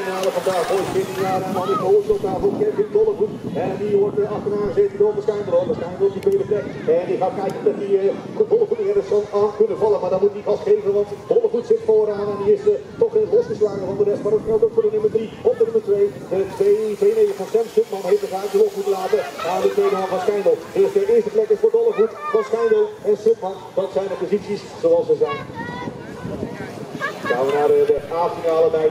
finale vandaag. Mooi 14 jaar dan is de op tafel. Kevin Dollevoet. En die wordt achteraan gezeten door Schijnbrood. Schijnbrood op die tweede plek. En die gaat kijken dat hij uh, Dollevoet ergens aan kunnen vallen. Maar dan moet hij gas geven, want Dollevoet zit vooraan. En die is uh, toch in losgeslagen van de rest. Maar dat geldt ook voor de nummer 3 op de nummer 2. De 2 van Sam Sutman heeft de gaatje los moeten laten aan de tweede hand van Schijndel. Dus de eerste plek is voor Dollevoet van Schijndel en Sutman. Dat zijn de posities zoals ze zijn. Arsenal'ı bence